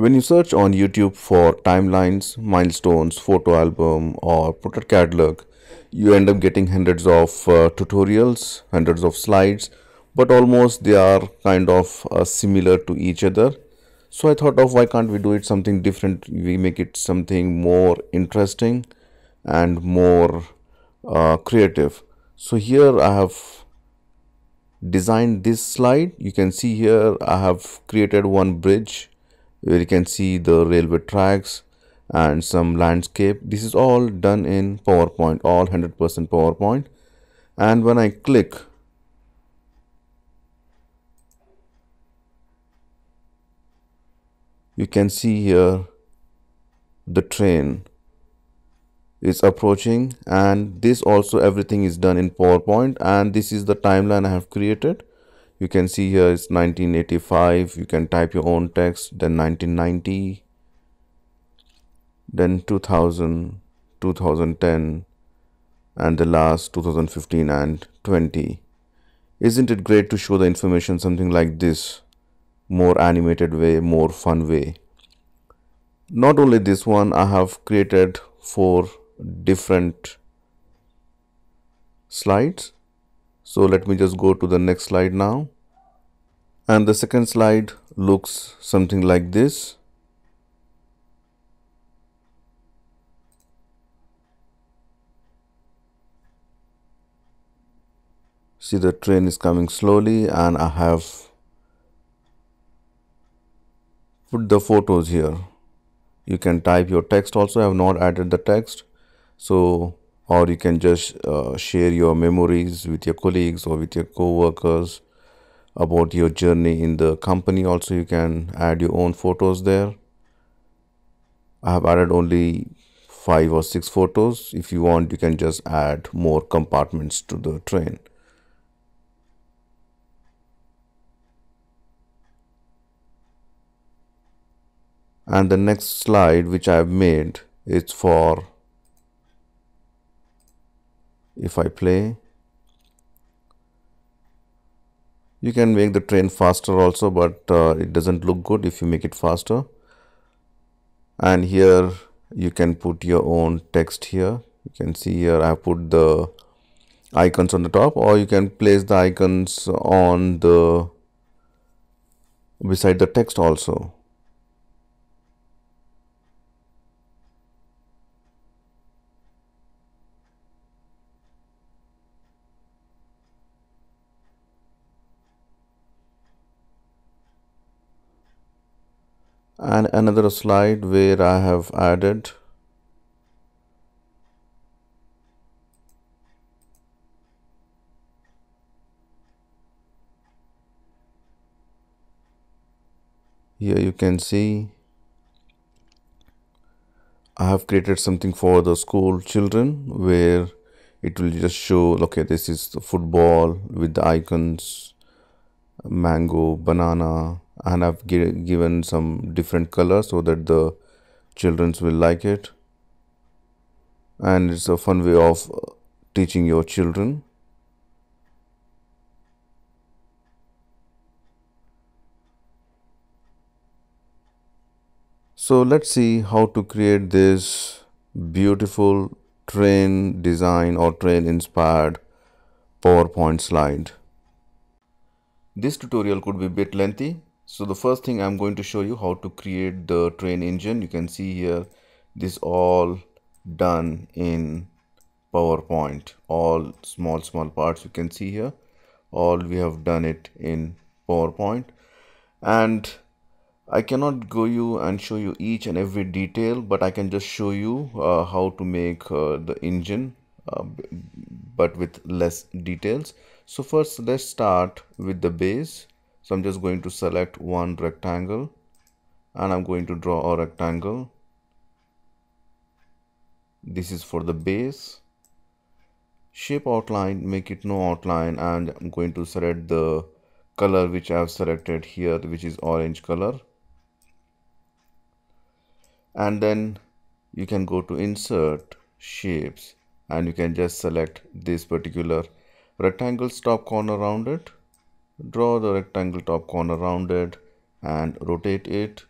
When you search on YouTube for timelines, milestones, photo album or product catalog, you end up getting hundreds of uh, tutorials, hundreds of slides, but almost they are kind of uh, similar to each other. So I thought of why can't we do it something different? We make it something more interesting and more uh, creative. So here I have designed this slide. You can see here I have created one bridge where you can see the railway tracks and some landscape. This is all done in PowerPoint all 100% PowerPoint. And when I click you can see here the train is approaching and this also everything is done in PowerPoint and this is the timeline I have created you can see here it's 1985 you can type your own text then 1990 then 2000 2010 and the last 2015 and 20 isn't it great to show the information something like this? More animated way more fun way. Not only this one i have created four different slides so let me just go to the next slide now. And the second slide looks something like this. See the train is coming slowly and I have put the photos here. You can type your text also. I have not added the text. So or you can just uh, share your memories with your colleagues or with your co-workers about your journey in the company. Also you can add your own photos there. I have added only five or six photos. If you want you can just add more compartments to the train. And the next slide which i have made is for if I play you can make the train faster also but uh, it doesn't look good if you make it faster. And here you can put your own text here. You can see here I have put the icons on the top or you can place the icons on the beside the text also and another slide where I have added here you can see I have created something for the school children where it will just show okay this is the football with the icons mango banana and I've given some different colors so that the children will like it and it's a fun way of uh, teaching your children so let's see how to create this beautiful train design or train inspired PowerPoint slide. This tutorial could be a bit lengthy so the first thing i'm going to show you how to create the train engine. You can see here this all done in powerpoint. All small small parts you can see here. All we have done it in powerpoint. And I cannot go you and show you each and every detail but I can just show you uh, how to make uh, the engine uh, but with less details. So first let's start with the base so I'm just going to select one rectangle and I'm going to draw a rectangle. This is for the base. Shape outline make it no outline and I'm going to select the color which I have selected here which is orange color. And then you can go to insert shapes and you can just select this particular rectangle top corner around it draw the rectangle top corner rounded and rotate it.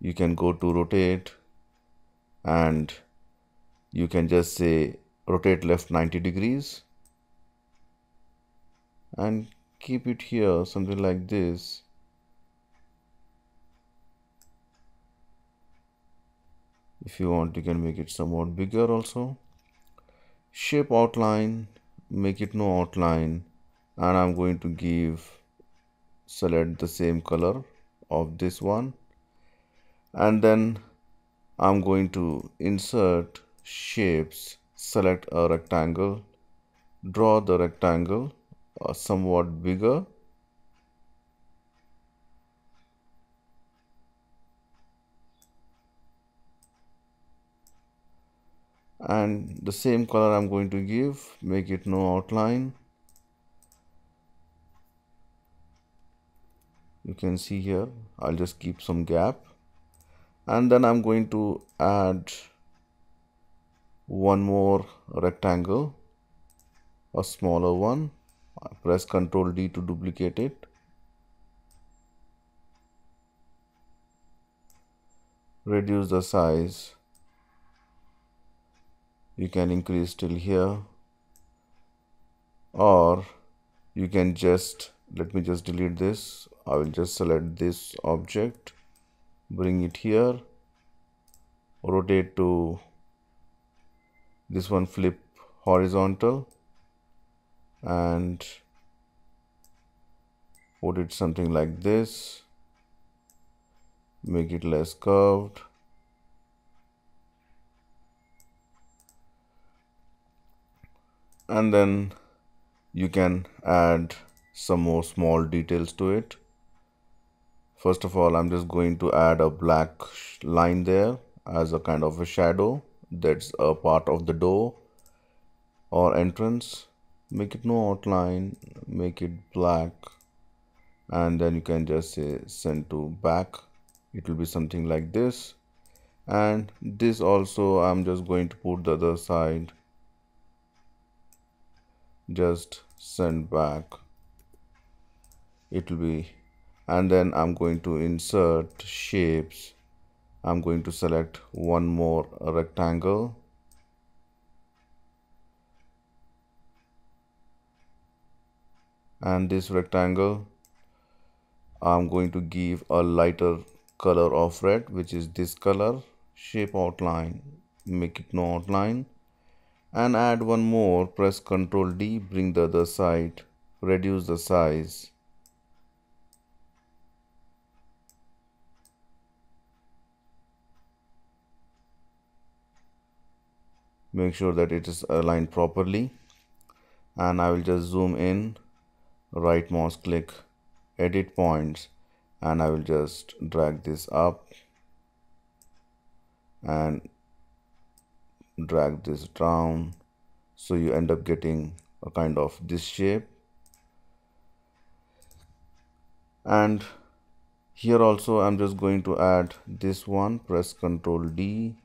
You can go to rotate and you can just say rotate left 90 degrees and keep it here something like this. If you want you can make it somewhat bigger also. Shape outline make it no outline and I'm going to give select the same color of this one. And then I'm going to insert shapes select a rectangle draw the rectangle uh, somewhat bigger. And the same color I'm going to give make it no outline you can see here. I'll just keep some gap. And then I'm going to add one more rectangle a smaller one. I press ctrl D to duplicate it. Reduce the size. You can increase till here. Or you can just let me just delete this. I will just select this object bring it here rotate to this one flip horizontal and put it something like this. Make it less curved. And then you can add some more small details to it. First of all I'm just going to add a black line there as a kind of a shadow. That's a part of the door or entrance. Make it no outline make it black and then you can just say send to back. It will be something like this. And this also I'm just going to put the other side. Just send back it will be and then I'm going to insert shapes. I'm going to select one more rectangle. And this rectangle I'm going to give a lighter color of red which is this color. Shape outline make it no outline. And add one more press ctrl D bring the other side reduce the size make sure that it is aligned properly. And I will just zoom in right mouse click edit points and I will just drag this up and drag this down. So you end up getting a kind of this shape. And here also I'm just going to add this one press ctrl D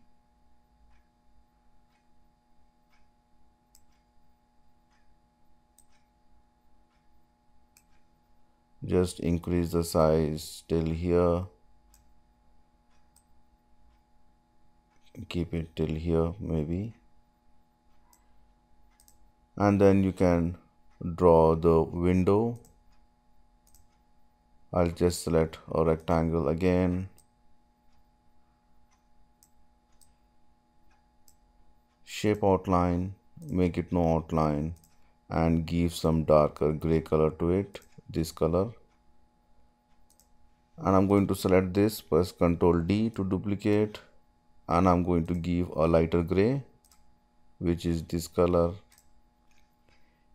just increase the size till here. Keep it till here maybe. And then you can draw the window. I'll just select a rectangle again. Shape outline make it no outline and give some darker gray color to it this color. And I'm going to select this press ctrl D to duplicate. And I'm going to give a lighter gray which is this color.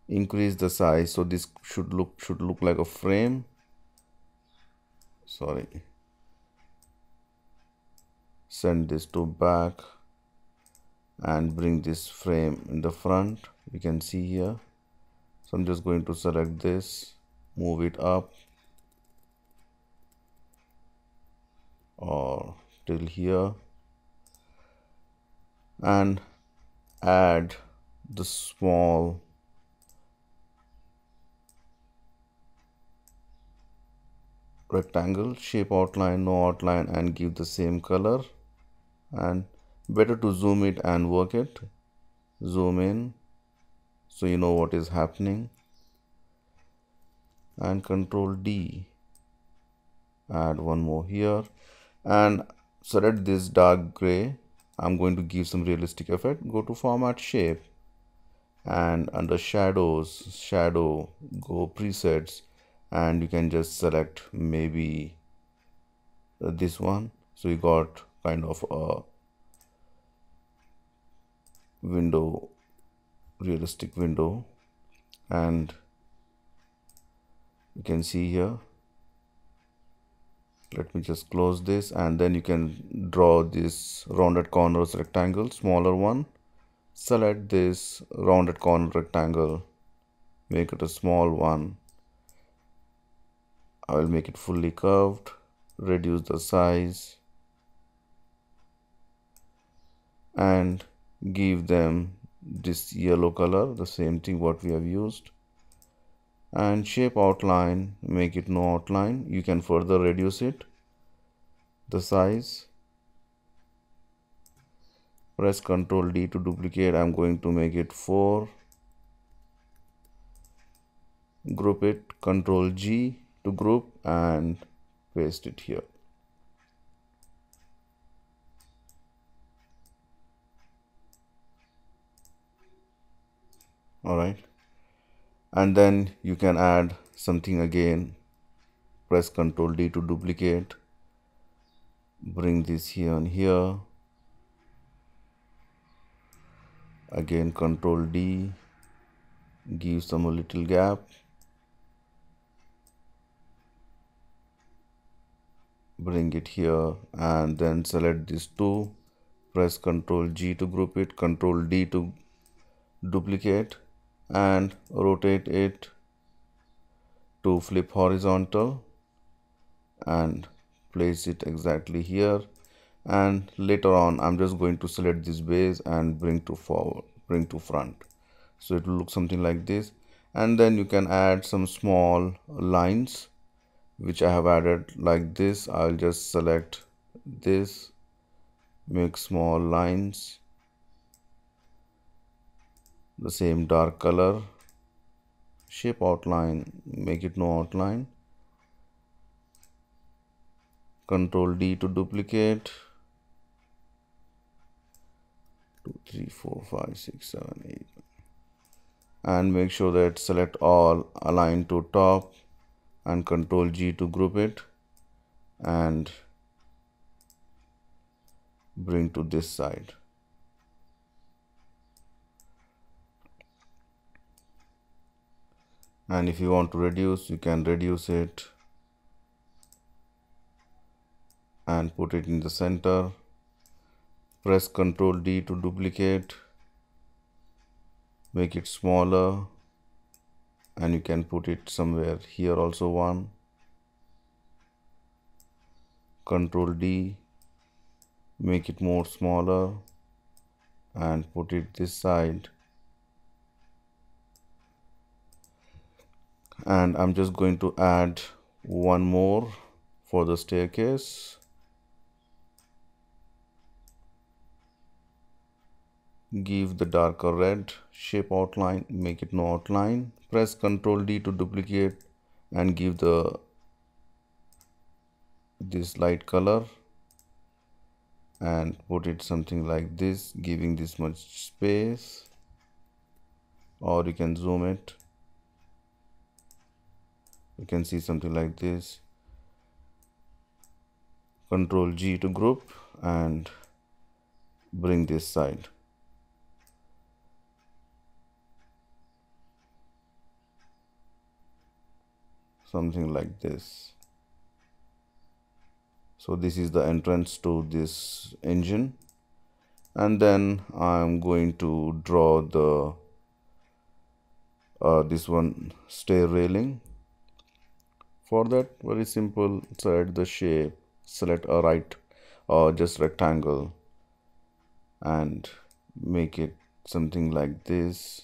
Increase the size so this should look should look like a frame. Sorry. Send this to back and bring this frame in the front. You can see here. So I'm just going to select this move it up. Or till here. And add the small rectangle shape outline no outline and give the same color. And better to zoom it and work it. Zoom in. So you know what is happening and control D. Add one more here. And select this dark gray I'm going to give some realistic effect. Go to format shape. And under shadows shadow go presets. And you can just select maybe uh, this one. So you got kind of a window realistic window. And you can see here. Let me just close this and then you can draw this rounded corners rectangle smaller one. Select this rounded corner rectangle. Make it a small one. I will make it fully curved. Reduce the size. And give them this yellow color the same thing what we have used and shape outline. Make it no outline. You can further reduce it. The size. Press ctrl d to duplicate. I'm going to make it 4 group it. Ctrl g to group and paste it here. All right and then you can add something again. Press ctrl d to duplicate. Bring this here and here. Again control d. Give some a little gap. Bring it here and then select these two. Press ctrl g to group it. Control d to duplicate and rotate it to flip horizontal and place it exactly here. And later on I'm just going to select this base and bring to forward bring to front. So it will look something like this. And then you can add some small lines which I have added like this. I'll just select this make small lines the same dark color shape outline make it no outline. Control D to duplicate. 2 3 4 5 6 7 8 and make sure that select all align to top and control G to group it. And bring to this side and if you want to reduce you can reduce it and put it in the center. Press ctrl D to duplicate. Make it smaller. And you can put it somewhere here also one. Control D. Make it more smaller. And put it this side and I'm just going to add one more for the staircase. Give the darker red shape outline make it no outline. Press ctrl D to duplicate and give the this light color. And put it something like this giving this much space. Or you can zoom it you can see something like this. Control G to group and bring this side. Something like this. So this is the entrance to this engine. And then I'm going to draw the uh, this one stair railing for that very simple select the shape select a right or just rectangle and make it something like this.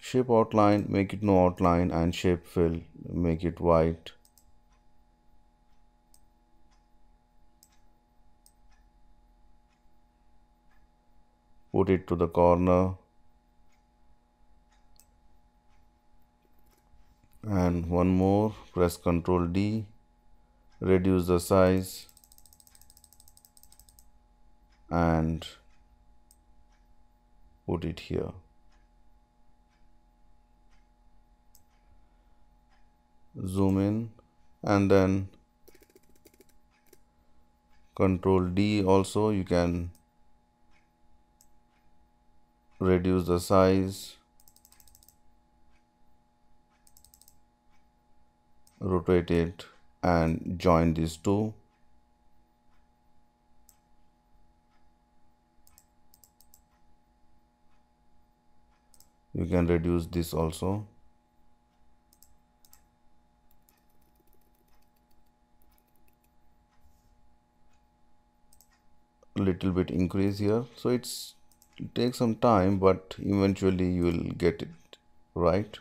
Shape outline make it no outline and shape fill make it white. Put it to the corner and one more press ctrl D reduce the size. And put it here. Zoom in. And then control D also you can reduce the size rotate it and join these two. You can reduce this also. Little bit increase here. So it's it takes some time but eventually you will get it right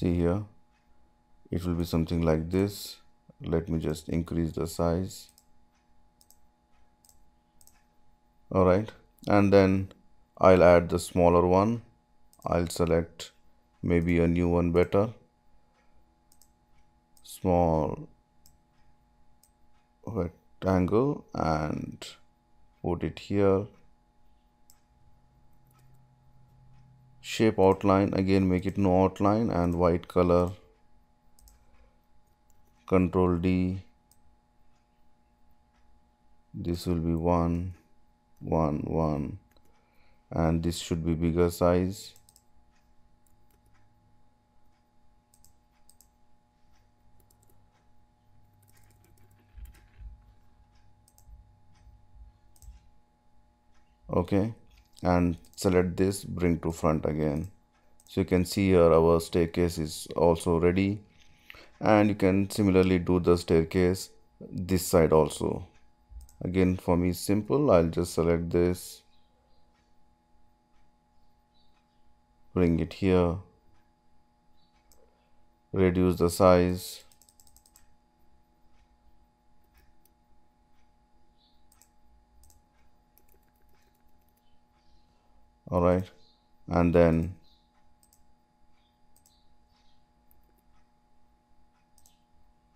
see here. It will be something like this. Let me just increase the size. All right. And then I'll add the smaller one. I'll select maybe a new one better. Small rectangle and put it here shape outline again make it no outline and white color control D. This will be one one one and this should be bigger size. Okay and select this bring to front again. So you can see here our staircase is also ready and you can similarly do the staircase this side also. Again for me simple. I'll just select this bring it here reduce the size all right. And then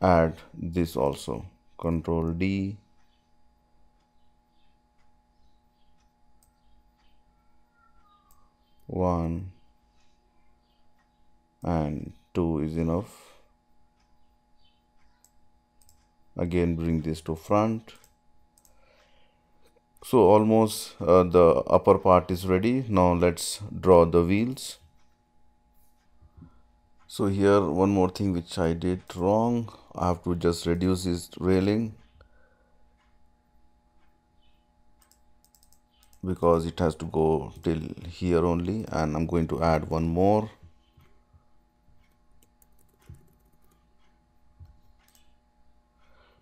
add this also. Control D. One and two is enough. Again bring this to front so almost uh, the upper part is ready. Now let's draw the wheels. So here one more thing which I did wrong. I have to just reduce this railing because it has to go till here only. And I'm going to add one more.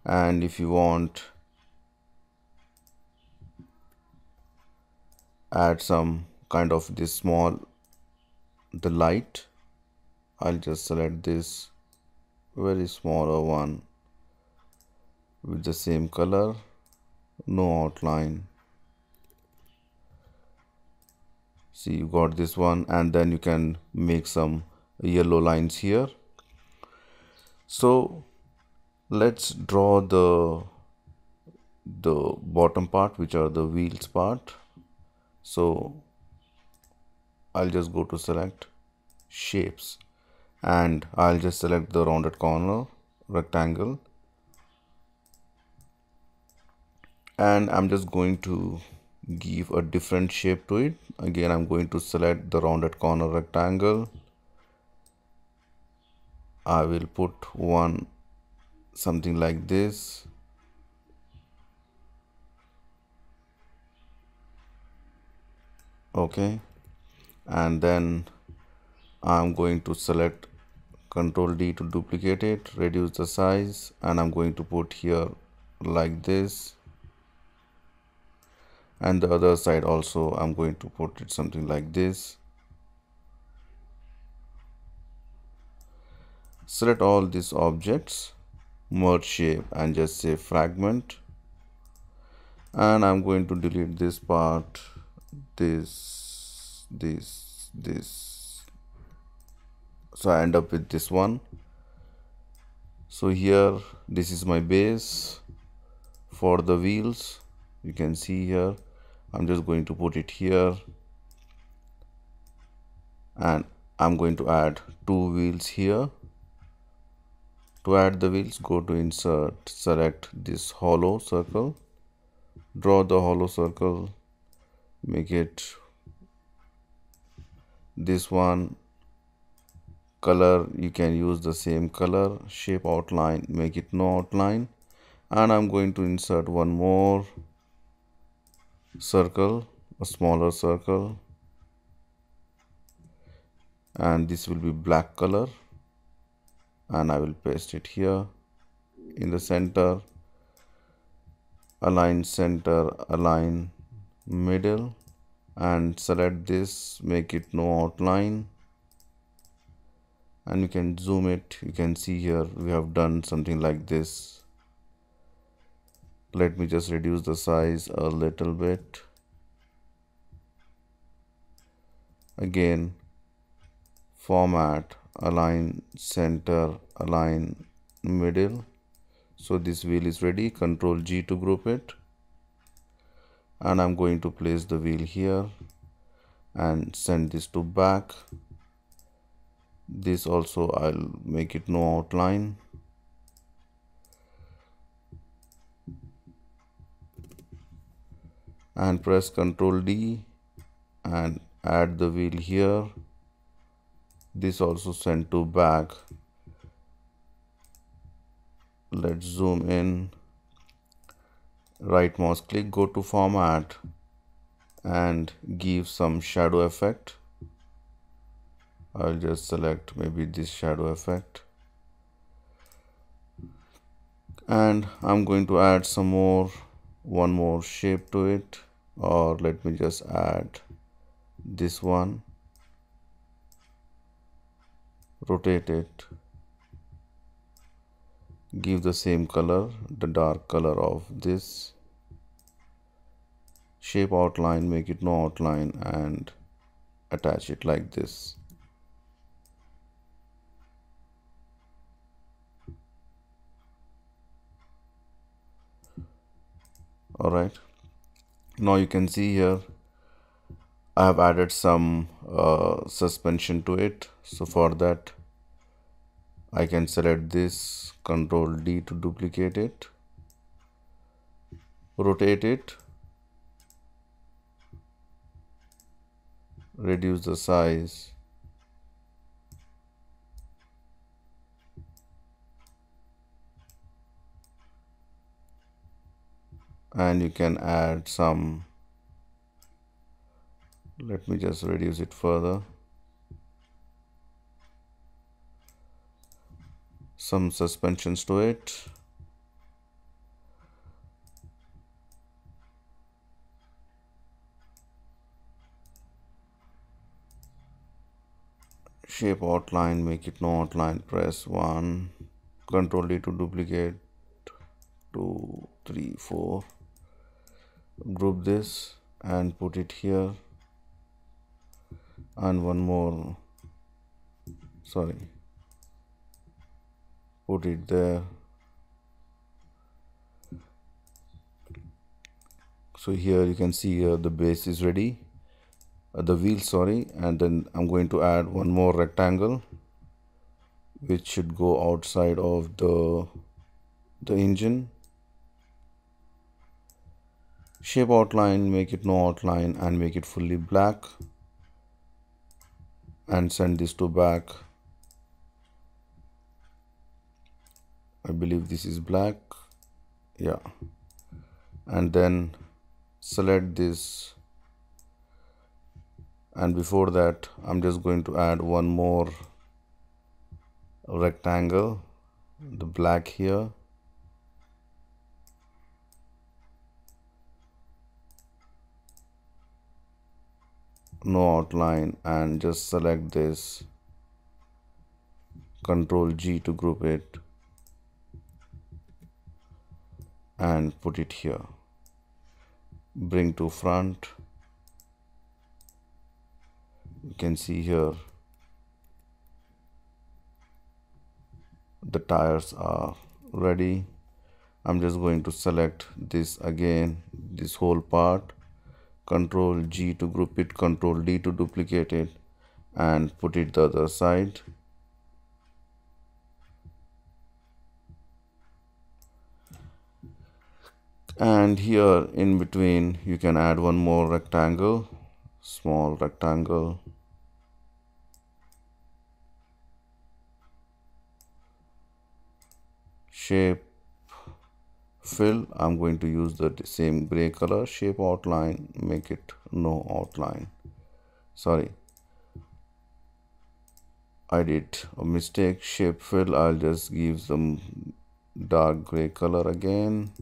And if you want add some kind of this small the light. I'll just select this very smaller one with the same color no outline. See you got this one and then you can make some yellow lines here. So let's draw the the bottom part which are the wheels part so I'll just go to select shapes and I'll just select the rounded corner rectangle. And I'm just going to give a different shape to it. Again I'm going to select the rounded corner rectangle. I will put one something like this okay. And then I'm going to select control D to duplicate it reduce the size and I'm going to put here like this. And the other side also I'm going to put it something like this. Select all these objects merge shape and just say fragment. And I'm going to delete this part this this this. So I end up with this one. So here this is my base for the wheels. You can see here. I'm just going to put it here. And I'm going to add two wheels here. To add the wheels go to insert select this hollow circle. Draw the hollow circle make it this one color you can use the same color shape outline make it no outline. And I'm going to insert one more circle a smaller circle. And this will be black color. And I will paste it here in the center. Align center align middle and select this make it no outline. And you can zoom it. You can see here we have done something like this. Let me just reduce the size a little bit. Again format align center align middle. So this wheel is ready. Control G to group it and I'm going to place the wheel here and send this to back. This also I'll make it no outline. And press ctrl D and add the wheel here. This also send to back. Let's zoom in right mouse click go to format and give some shadow effect. I'll just select maybe this shadow effect. And I'm going to add some more one more shape to it or let me just add this one. Rotate it give the same color the dark color of this. Shape outline make it no outline and attach it like this. All right now you can see here I have added some uh, suspension to it. So for that I can select this control D to duplicate it rotate it reduce the size and you can add some. Let me just reduce it further some suspensions to it. Shape outline make it no outline. Press 1 control D to duplicate. 2 3 4 group this and put it here. And one more. Sorry put it there so here you can see uh, the base is ready. Uh, the wheel sorry and then I'm going to add one more rectangle which should go outside of the the engine. Shape outline make it no outline and make it fully black and send this to back I believe this is black. Yeah. And then select this. And before that I'm just going to add one more rectangle the black here. No outline and just select this. Control G to group it. And put it here. Bring to front. You can see here the tires are ready. I'm just going to select this again this whole part. Control G to group it control D to duplicate it and put it the other side and here in between you can add one more rectangle small rectangle. Shape fill. I'm going to use the same gray color. Shape outline make it no outline. Sorry. I did a mistake. Shape fill. I'll just give some dark gray color again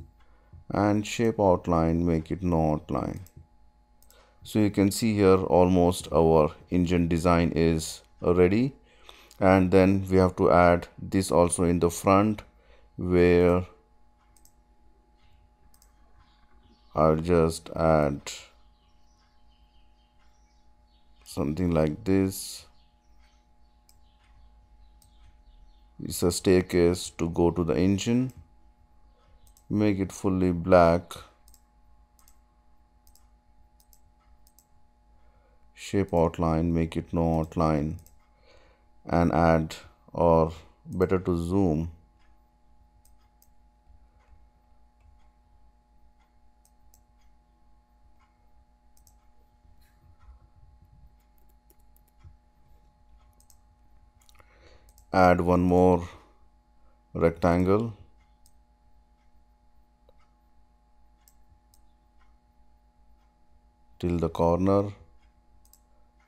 and shape outline make it no outline. So you can see here almost our engine design is ready. And then we have to add this also in the front where I'll just add something like this. It's a staircase to go to the engine make it fully black. Shape outline make it no outline. And add or better to zoom. Add one more rectangle till the corner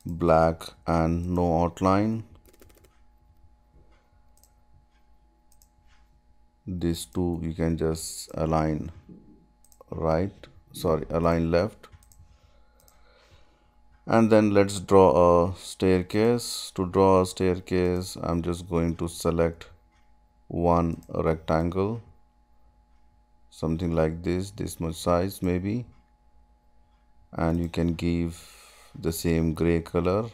black and no outline. These two you can just align right sorry align left. And then let's draw a staircase. To draw a staircase I'm just going to select one rectangle something like this this much size maybe and you can give the same gray color.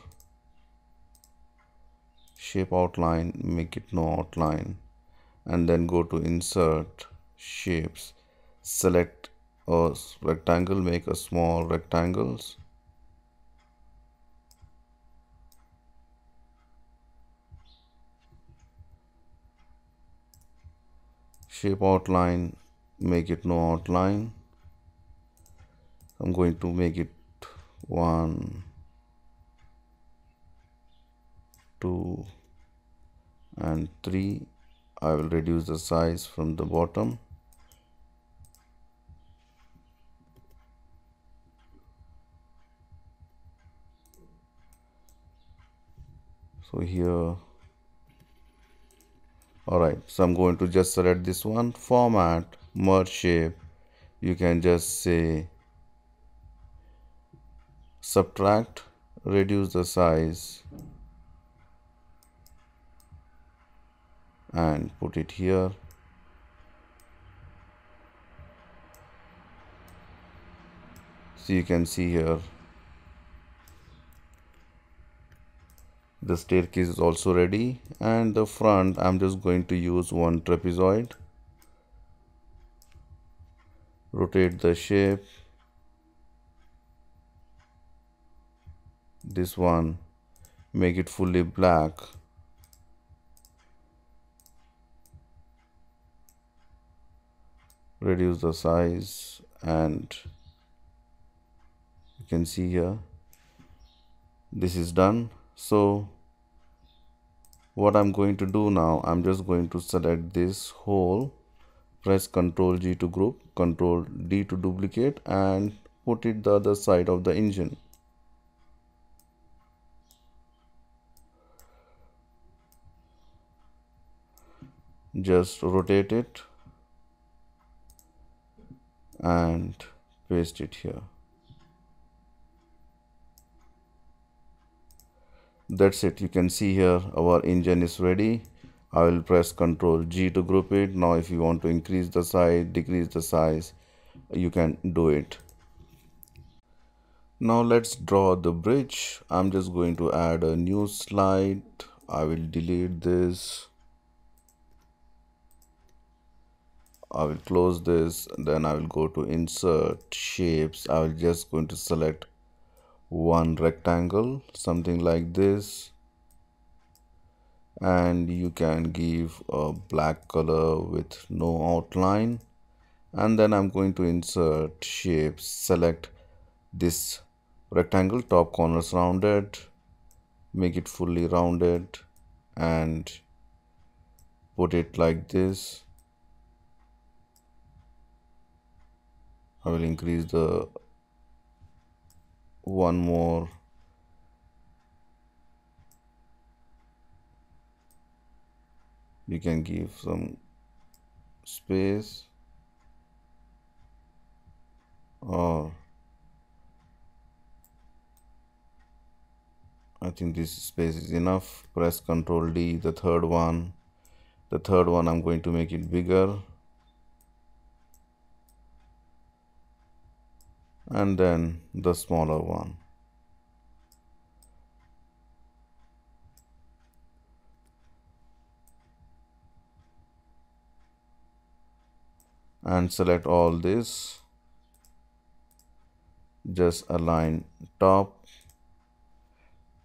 Shape outline make it no outline. And then go to insert shapes. Select a rectangle make a small rectangles. Shape outline make it no outline I'm going to make it one two and three. I will reduce the size from the bottom. So here. Alright so I'm going to just select this one format merge shape. You can just say subtract reduce the size and put it here. So you can see here the staircase is also ready and the front I'm just going to use one trapezoid. Rotate the shape this one make it fully black. Reduce the size and you can see here this is done. So what I'm going to do now I'm just going to select this whole press ctrl G to group ctrl D to duplicate and put it the other side of the engine just rotate it and paste it here. That's it. You can see here our engine is ready. I will press ctrl G to group it. Now if you want to increase the size decrease the size you can do it. Now let's draw the bridge. I'm just going to add a new slide. I will delete this I will close this then I will go to insert shapes. I will just going to select one rectangle something like this. And you can give a black color with no outline. And then I'm going to insert shapes. Select this rectangle top corners rounded. Make it fully rounded. And put it like this I will increase the one more. You can give some space. Or I think this space is enough. Press ctrl D the third one. The third one I'm going to make it bigger and then the smaller one. And select all this. Just align top.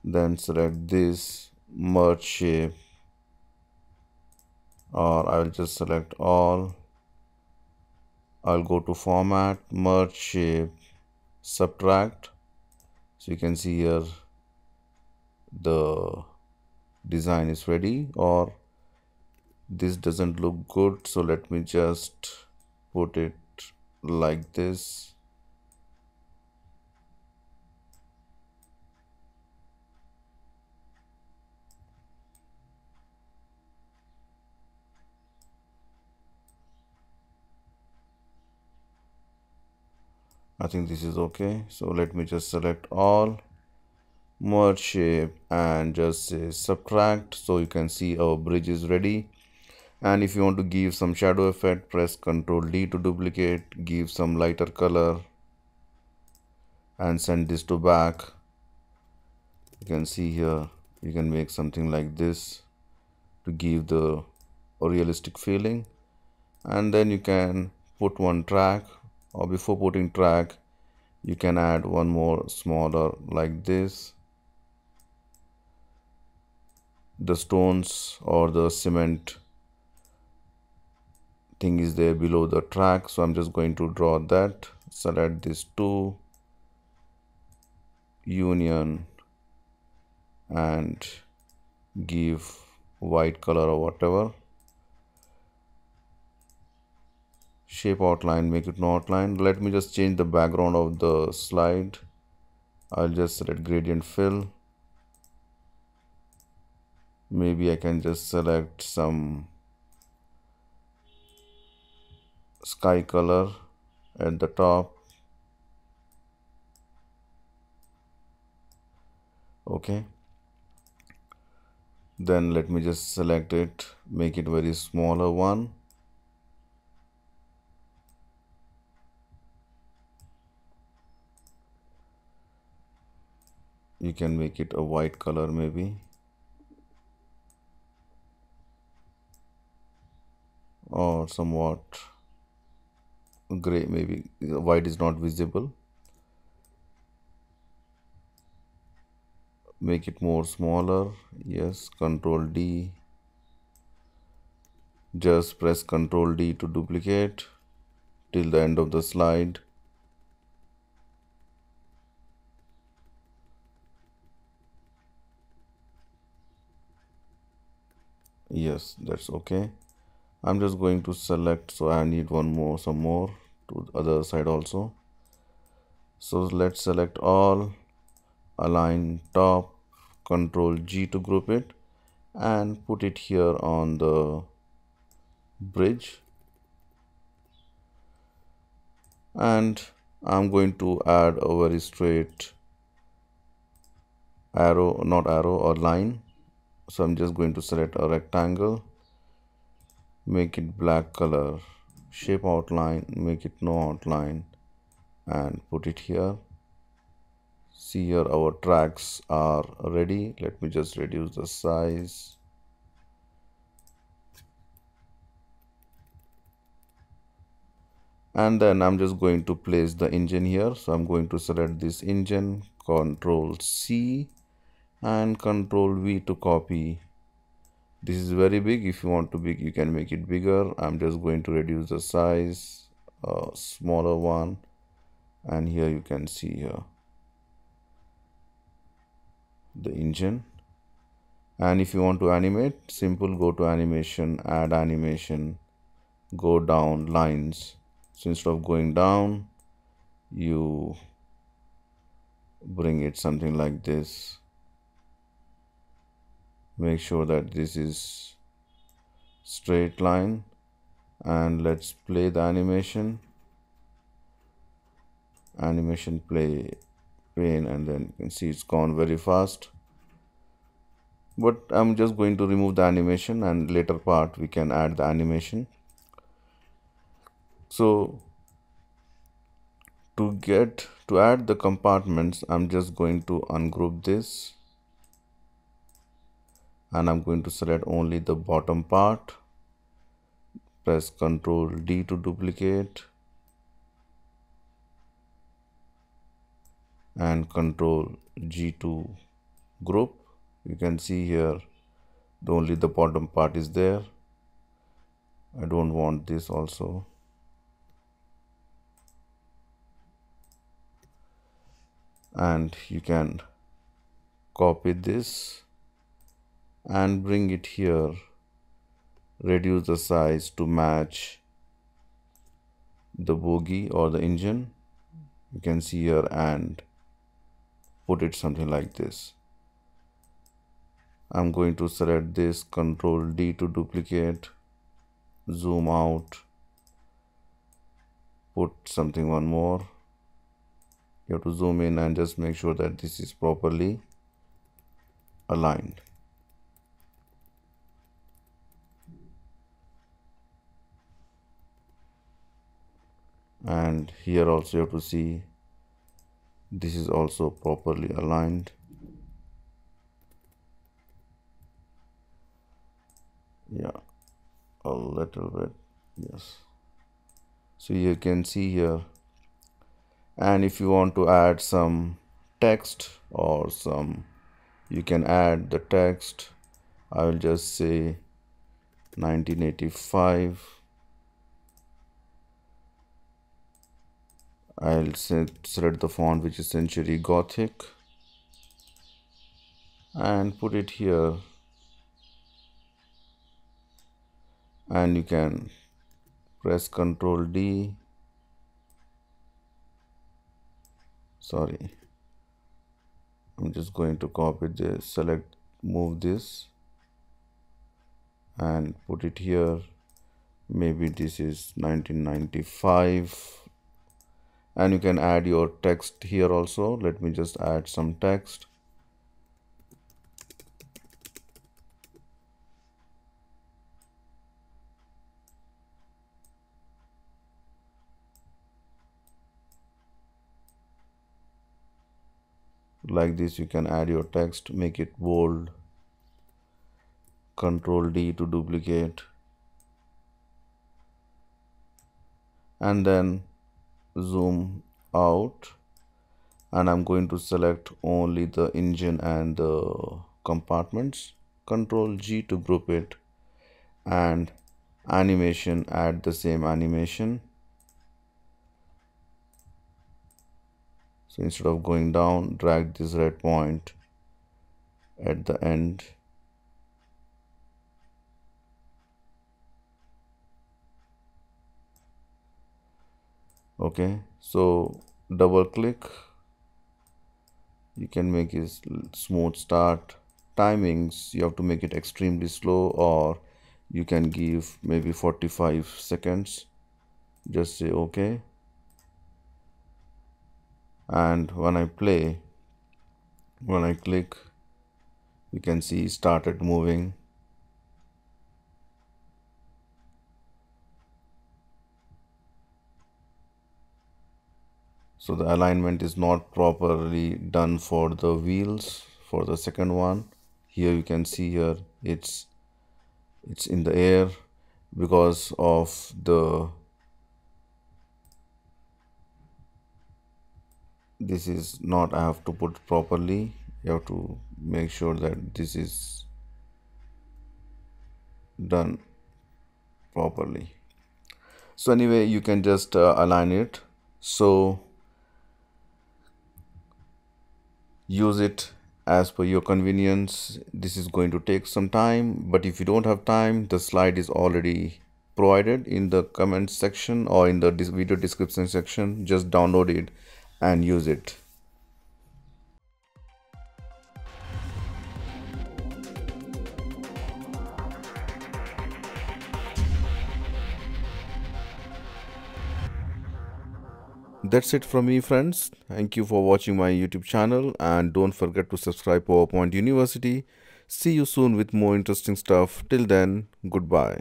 Then select this merge shape. Or I will just select all. I'll go to format merge shape subtract. So you can see here the design is ready or this doesn't look good. So let me just put it like this I think this is okay. So let me just select all merge shape and just say subtract. So you can see our bridge is ready. And if you want to give some shadow effect press ctrl D to duplicate give some lighter color and send this to back. You can see here you can make something like this to give the realistic feeling. And then you can put one track or before putting track you can add one more smaller like this. The stones or the cement thing is there below the track so I'm just going to draw that. Select these two. Union. And give white color or whatever shape outline make it no outline. Let me just change the background of the slide. I'll just select gradient fill. Maybe I can just select some sky color at the top. Okay. Then let me just select it make it very smaller one you can make it a white color maybe. Or somewhat gray maybe. White is not visible. Make it more smaller. Yes control D. Just press control D to duplicate till the end of the slide yes that's okay. I'm just going to select so I need one more some more to the other side also. So let's select all align top control G to group it and put it here on the bridge. And I'm going to add a very straight arrow not arrow or line so I'm just going to select a rectangle make it black color shape outline make it no outline and put it here. See here our tracks are ready. Let me just reduce the size. And then I'm just going to place the engine here. So I'm going to select this engine control C and control V to copy. This is very big. If you want to big you can make it bigger. I'm just going to reduce the size a smaller one. And here you can see here the engine. And if you want to animate simple go to animation add animation go down lines. So instead of going down you bring it something like this make sure that this is straight line and let's play the animation. Animation play pane and then you can see it's gone very fast. But I'm just going to remove the animation and later part we can add the animation. So to get to add the compartments I'm just going to ungroup this and I'm going to select only the bottom part. Press ctrl D to duplicate. And ctrl G to group. You can see here the only the bottom part is there. I don't want this also. And you can copy this and bring it here. Reduce the size to match the bogie or the engine. You can see here and put it something like this. I'm going to select this control D to duplicate zoom out put something one more. You have to zoom in and just make sure that this is properly aligned and here also you have to see this is also properly aligned. Yeah a little bit yes. So you can see here. And if you want to add some text or some you can add the text. I will just say 1985 I'll select the font which is Century Gothic and put it here. And you can press Ctrl D. Sorry. I'm just going to copy this select move this and put it here. Maybe this is 1995 and you can add your text here also. Let me just add some text. Like this you can add your text make it bold. Control D to duplicate. And then zoom out. And I'm going to select only the engine and the compartments. Control G to group it. And animation add the same animation. So instead of going down drag this red point at the end okay so double click. You can make it smooth start timings. You have to make it extremely slow or you can give maybe 45 seconds. Just say okay. And when I play when I click you can see started moving so the alignment is not properly done for the wheels for the second one. Here you can see here it's it's in the air because of the this is not I have to put properly. You have to make sure that this is done properly. So anyway you can just uh, align it. So use it as per your convenience. This is going to take some time but if you don't have time the slide is already provided in the comment section or in the video description section. Just download it and use it That's it from me friends. Thank you for watching my YouTube channel and don't forget to subscribe PowerPoint University. See you soon with more interesting stuff. Till then, goodbye.